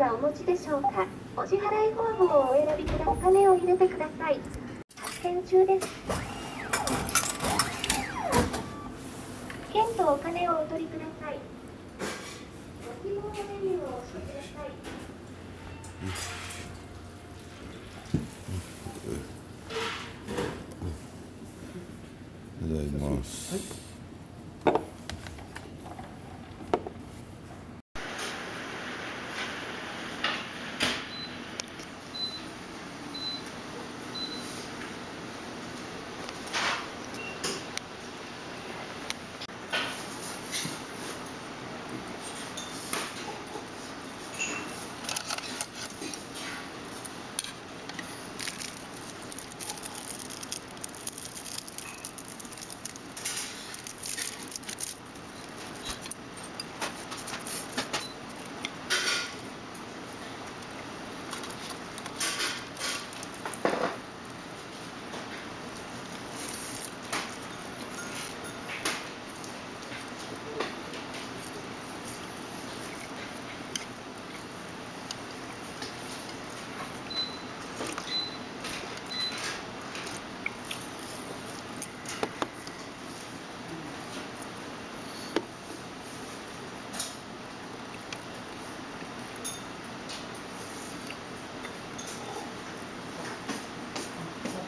がお持ちでしょうか？お支払い方法をお選びください。お金を入れてください発券中です。券とお金をお取りください。ご希望のメニューを押してください。ありがとうございます。お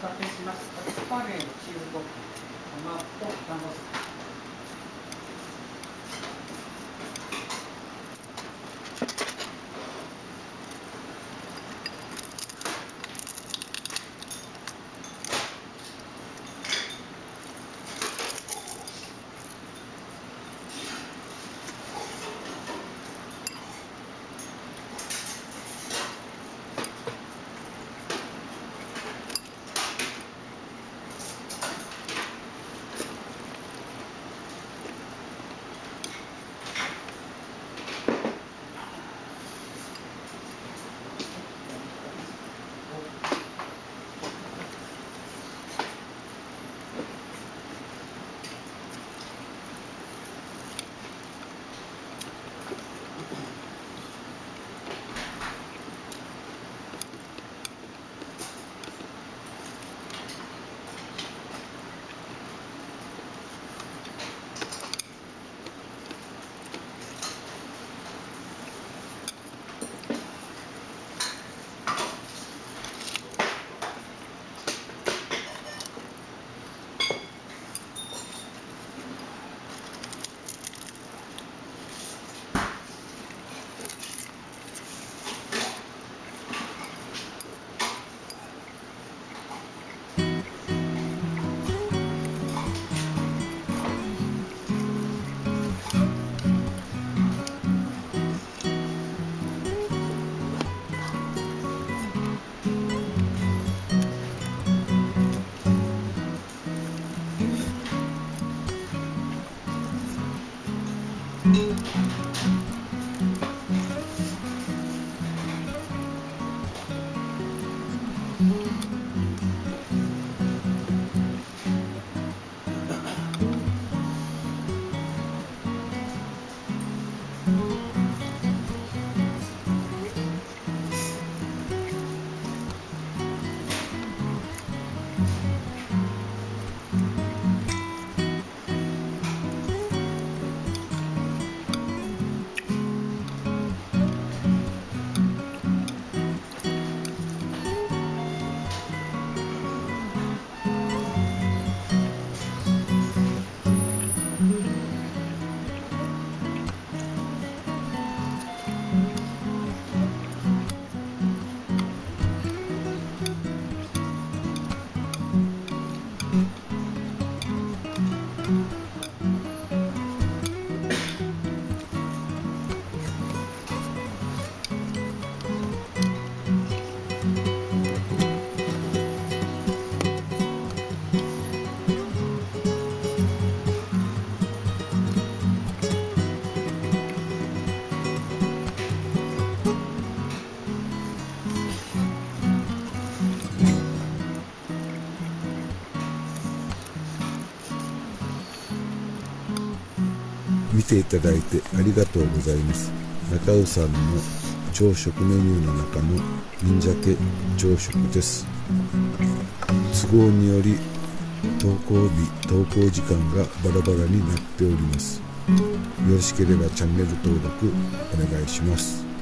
かけします。パレー中国、玉と卵。見ていただいてありがとうございます。中尾さんの朝食メニューの中の銀鮭朝食です。都合により投稿日投稿時間がバラバラになっております。よろしければチャンネル登録お願いします「